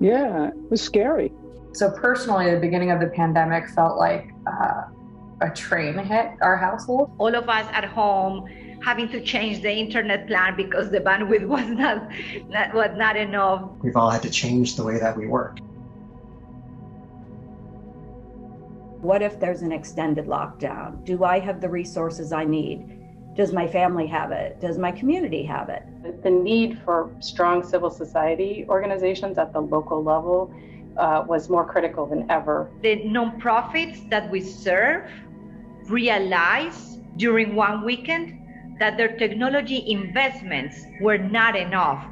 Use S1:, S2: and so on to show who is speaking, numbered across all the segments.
S1: Yeah, it was scary.
S2: So, personally, the beginning of the pandemic felt like uh, a train hit our household.
S3: All of us at home having to change the internet plan because the bandwidth was not, not was not enough.
S4: We've all had to change the way that we work.
S5: What if there's an extended lockdown? Do I have the resources I need? Does my family have it? Does my community have it?
S6: The need for strong civil society organizations at the local level uh, was more critical than ever.
S3: The nonprofits that we serve realized during one weekend that their technology investments were not enough.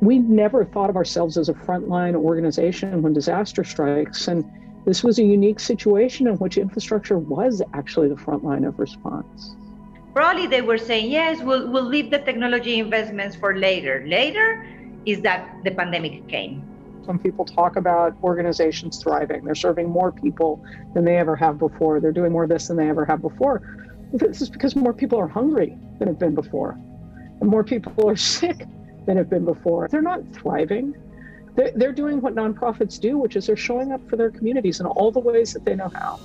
S1: We never thought of ourselves as a frontline organization when disaster strikes. And this was a unique situation in which infrastructure was actually the front line of response.
S3: Probably they were saying, yes, we'll, we'll leave the technology investments for later. Later is that the pandemic came.
S1: Some people talk about organizations thriving. They're serving more people than they ever have before. They're doing more of this than they ever have before. This is because more people are hungry than have been before, and more people are sick than have been before. They're not thriving. They're, they're doing what nonprofits do, which is they're showing up for their communities in all the ways that they know how.